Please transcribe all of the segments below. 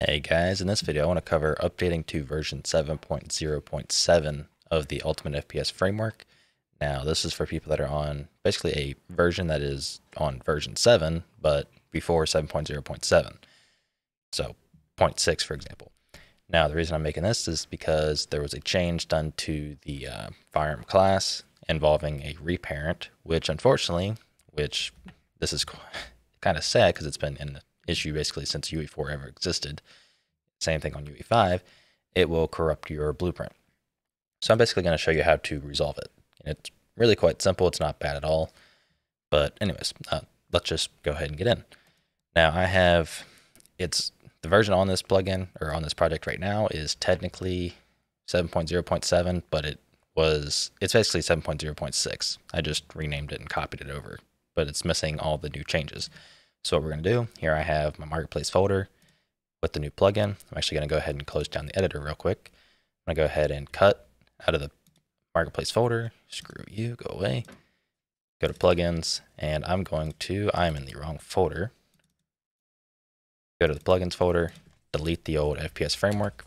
Hey guys, in this video I want to cover updating to version 7.0.7 of the Ultimate FPS framework. Now this is for people that are on basically a version that is on version 7, but before 7.0.7. So 0.6 for example. Now the reason I'm making this is because there was a change done to the uh, firearm class involving a reparent, which unfortunately, which this is kind of sad because it's been in the issue basically since UE4 ever existed. Same thing on UE5, it will corrupt your blueprint. So I'm basically going to show you how to resolve it. And it's really quite simple. It's not bad at all. But anyways, uh, let's just go ahead and get in. Now I have, it's the version on this plugin or on this project right now is technically 7.0.7, but it was, it's basically 7.0.6. I just renamed it and copied it over, but it's missing all the new changes. So what we're going to do, here I have my marketplace folder with the new plugin. I'm actually going to go ahead and close down the editor real quick. I'm going to go ahead and cut out of the marketplace folder. Screw you, go away. Go to plugins, and I'm going to, I'm in the wrong folder. Go to the plugins folder, delete the old FPS framework,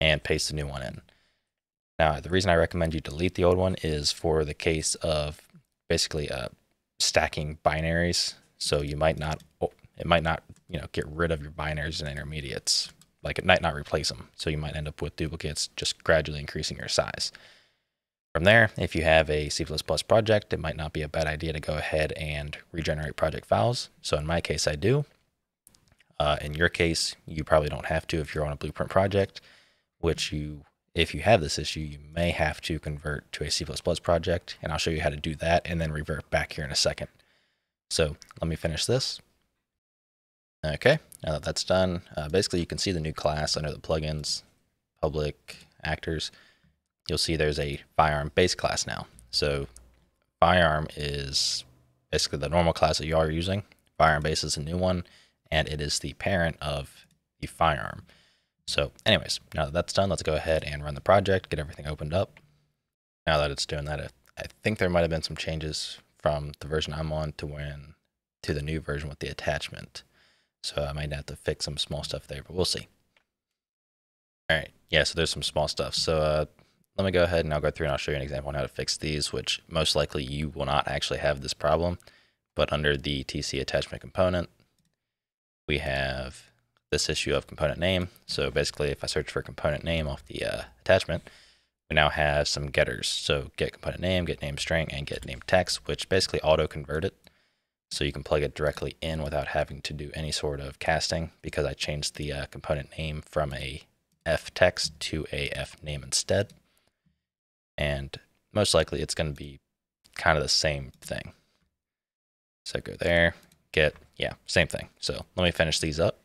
and paste the new one in. Now, the reason I recommend you delete the old one is for the case of basically uh, stacking binaries so you might not, it might not, you know, get rid of your binaries and intermediates. Like it might not replace them. So you might end up with duplicates, just gradually increasing your size. From there, if you have a C++ project, it might not be a bad idea to go ahead and regenerate project files. So in my case, I do. Uh, in your case, you probably don't have to if you're on a blueprint project, which you, if you have this issue, you may have to convert to a C++ project. And I'll show you how to do that and then revert back here in a second. So let me finish this. Okay, now that that's done, uh, basically you can see the new class under the plugins, public actors. You'll see there's a firearm base class now. So firearm is basically the normal class that you are using. Firearm base is a new one, and it is the parent of the firearm. So anyways, now that that's done, let's go ahead and run the project, get everything opened up. Now that it's doing that, I think there might have been some changes from the version I'm on to when to the new version with the attachment. So I might have to fix some small stuff there, but we'll see. All right, yeah, so there's some small stuff. So uh, let me go ahead and I'll go through and I'll show you an example on how to fix these, which most likely you will not actually have this problem. But under the TC attachment component, we have this issue of component name. So basically, if I search for component name off the uh, attachment, we now have some getters. So get component name, get name string, and get name text, which basically auto convert it. So you can plug it directly in without having to do any sort of casting because I changed the uh, component name from a f text to a f name instead. And most likely it's going to be kind of the same thing. So go there, get, yeah, same thing. So let me finish these up.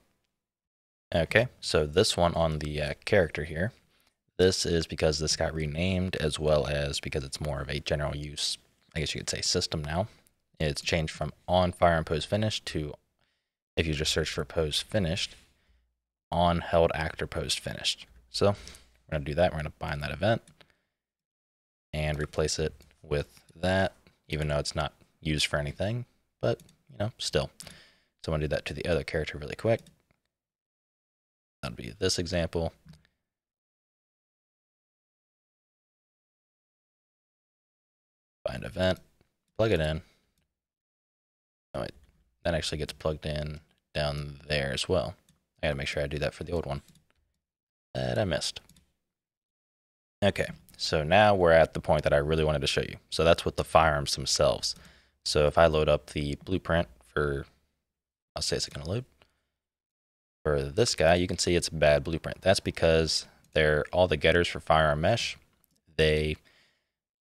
Okay, so this one on the uh, character here, this is because this got renamed as well as because it's more of a general use, I guess you could say system now. It's changed from on fire and pose finished to, if you just search for pose finished, on held actor pose finished. So we're going to do that. We're going to bind that event and replace it with that, even though it's not used for anything, but you know, still. So I'm going to do that to the other character really quick. That'll be this example. Find event, plug it in. Oh, that actually gets plugged in down there as well. I gotta make sure I do that for the old one. That I missed. Okay, so now we're at the point that I really wanted to show you. So that's with the firearms themselves. So if I load up the blueprint for, I'll say it's gonna load. For this guy, you can see it's a bad blueprint. That's because they're all the getters for firearm mesh. They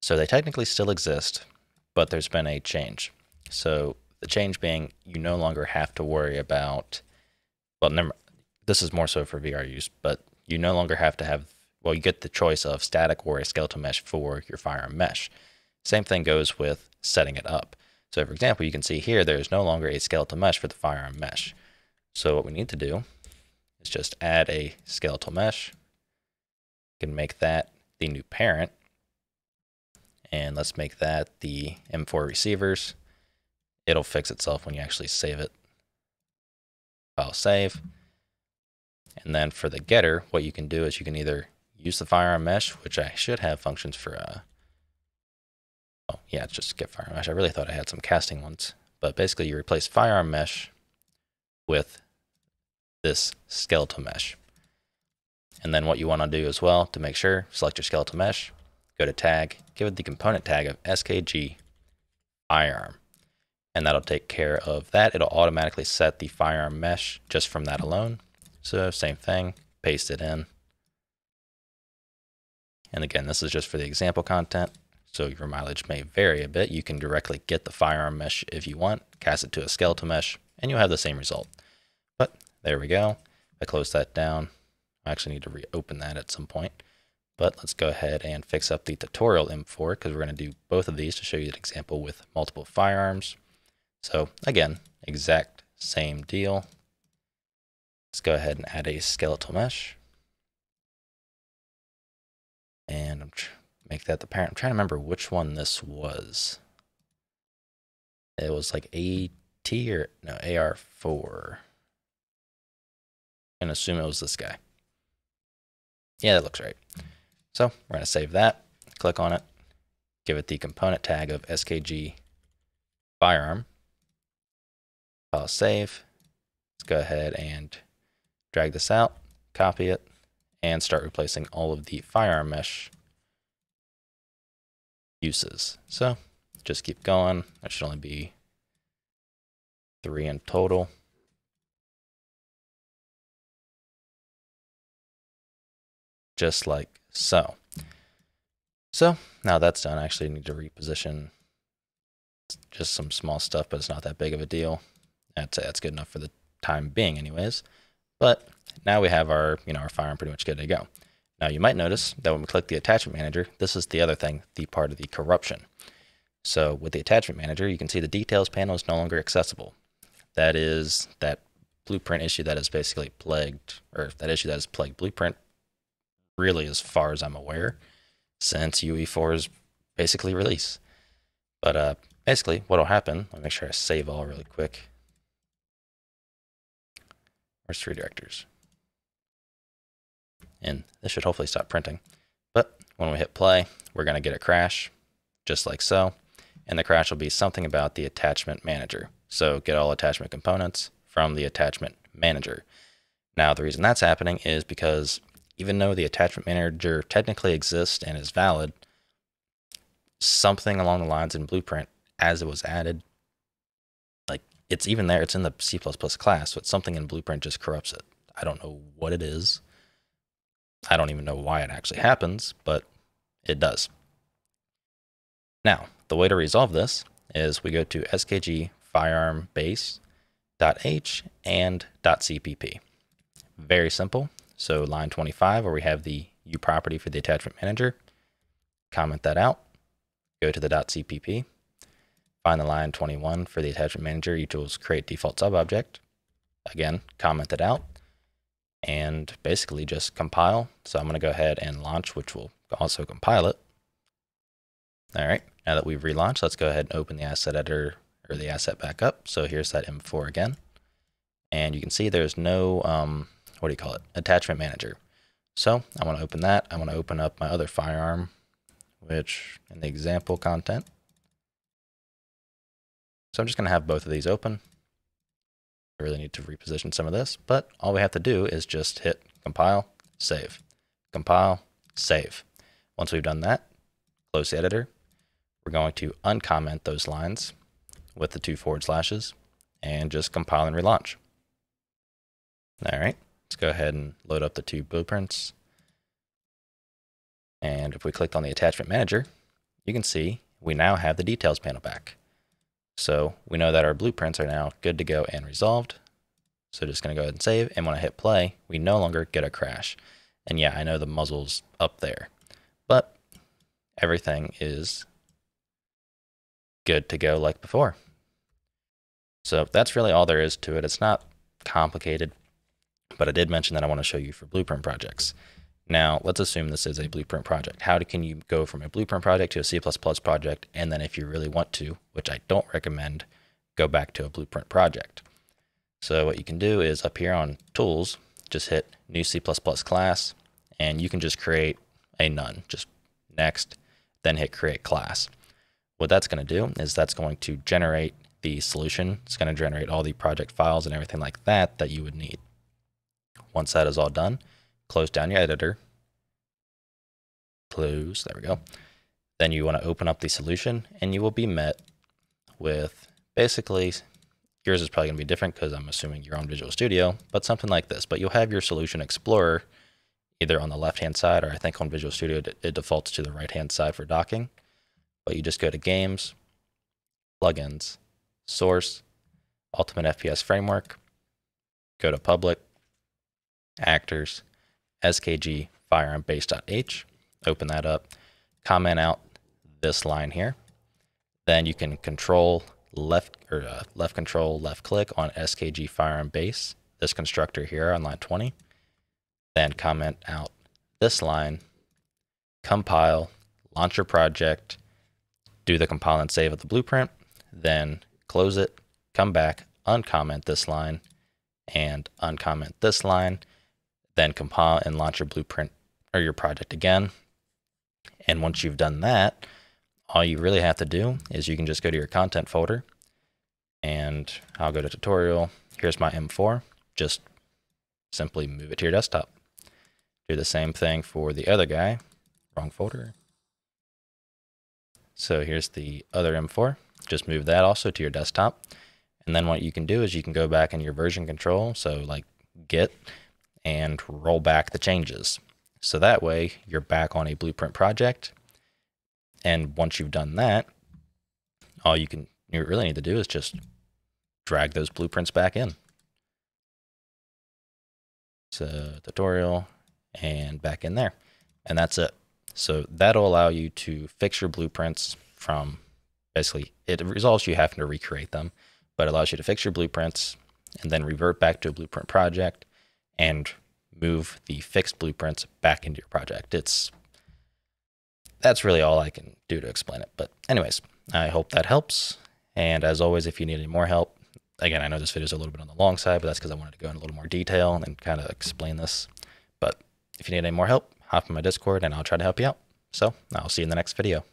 so they technically still exist, but there's been a change. So the change being you no longer have to worry about, well, never, this is more so for VR use, but you no longer have to have, well, you get the choice of static or a skeletal mesh for your firearm mesh. Same thing goes with setting it up. So for example, you can see here, there's no longer a skeletal mesh for the firearm mesh. So what we need to do is just add a skeletal mesh. You can make that the new parent and let's make that the M4 receivers. It'll fix itself when you actually save it. File save. And then for the getter, what you can do is you can either use the firearm mesh, which I should have functions for. Uh, oh, yeah, it's just get firearm mesh. I really thought I had some casting ones. But basically, you replace firearm mesh with this skeletal mesh. And then what you want to do as well to make sure, select your skeletal mesh, go to tag, give it the component tag of SKG firearm. And that'll take care of that. It'll automatically set the firearm mesh just from that alone. So same thing, paste it in. And again, this is just for the example content. So your mileage may vary a bit. You can directly get the firearm mesh if you want, cast it to a skeletal mesh, and you'll have the same result. But there we go. I close that down. I actually need to reopen that at some point. But let's go ahead and fix up the tutorial M4 because we're going to do both of these to show you an example with multiple firearms. So again, exact same deal. Let's go ahead and add a skeletal mesh. And make that the parent. I'm trying to remember which one this was. It was like AT or no AR4. I'm assume it was this guy. Yeah, that looks right. So we're gonna save that. Click on it. Give it the component tag of SKG firearm. File save. Let's go ahead and drag this out, copy it, and start replacing all of the firearm mesh uses. So just keep going. That should only be three in total. Just like so. So now that's done. I actually need to reposition just some small stuff, but it's not that big of a deal. I'd that's good enough for the time being anyways. But now we have our, you know, our firearm pretty much good to go. Now you might notice that when we click the attachment manager, this is the other thing, the part of the corruption. So with the attachment manager, you can see the details panel is no longer accessible. That is that blueprint issue that is basically plagued, or that issue that has plagued blueprint really as far as I'm aware, since UE4 is basically release. But uh, basically what will happen, let me make sure I save all really quick. Where's three directors? And this should hopefully stop printing. But when we hit play, we're going to get a crash, just like so. And the crash will be something about the attachment manager. So get all attachment components from the attachment manager. Now, the reason that's happening is because even though the attachment manager technically exists and is valid, something along the lines in Blueprint, as it was added, like it's even there, it's in the C++ class, but something in Blueprint just corrupts it. I don't know what it is. I don't even know why it actually happens, but it does. Now, the way to resolve this is we go to skg firearm base.h and .cpp. Very simple. So line 25, where we have the U property for the attachment manager, comment that out, go to the .cpp, find the line 21 for the attachment manager, utils create default subobject. Again, comment it out, and basically just compile. So I'm going to go ahead and launch, which will also compile it. All right, now that we've relaunched, let's go ahead and open the asset editor or the asset back up. So here's that M4 again. And you can see there's no, um, what do you call it, attachment manager. So I want to open that. I want to open up my other firearm, which in the example content. So I'm just going to have both of these open. I really need to reposition some of this, but all we have to do is just hit compile, save, compile, save. Once we've done that, close the editor. We're going to uncomment those lines with the two forward slashes and just compile and relaunch. All right, let's go ahead and load up the two blueprints. And if we click on the attachment manager, you can see we now have the details panel back. So we know that our blueprints are now good to go and resolved. So just going to go ahead and save. And when I hit play, we no longer get a crash. And yeah, I know the muzzle's up there, but everything is good to go like before. So that's really all there is to it. It's not complicated, but I did mention that I want to show you for blueprint projects. Now, let's assume this is a blueprint project. How can you go from a blueprint project to a C++ project? And then if you really want to, which I don't recommend, go back to a blueprint project. So what you can do is up here on tools, just hit new C++ class, and you can just create a none. Just next, then hit create class. What that's going to do is that's going to generate the solution. It's going to generate all the project files and everything like that that you would need. Once that is all done, close down your editor. Close, there we go. Then you want to open up the solution and you will be met with basically, yours is probably going to be different because I'm assuming you're on Visual Studio, but something like this. But you'll have your Solution Explorer either on the left-hand side or I think on Visual Studio it defaults to the right-hand side for docking. But you just go to Games, Plugins, Source, Ultimate FPS Framework, go to Public, Actors, SKG, FirearmBase.h, open that up, comment out this line here. Then you can control left or uh, left control left click on SKG Firearm base, this constructor here on line 20. Then comment out this line, compile, launch your project, do the compile and save of the blueprint, then close it, come back, uncomment this line, and uncomment this line, then compile and launch your blueprint or your project again. And once you've done that, all you really have to do is you can just go to your content folder and I'll go to tutorial. Here's my M4. Just simply move it to your desktop. Do the same thing for the other guy. Wrong folder. So here's the other M4. Just move that also to your desktop. And then what you can do is you can go back in your version control. So like git and roll back the changes. So that way you're back on a blueprint project. And once you've done that, all you can you really need to do is just drag those blueprints back in. So tutorial and back in there. And that's it. So that'll allow you to fix your blueprints from basically, it results you having to recreate them, but allows you to fix your blueprints and then revert back to a blueprint project and move the fixed blueprints back into your project. It's that's really all I can do to explain it. But anyways, I hope that helps. And as always, if you need any more help, again, I know this video is a little bit on the long side, but that's because I wanted to go in a little more detail and kind of explain this. But if you need any more help, hop in my Discord and I'll try to help you out. So I'll see you in the next video.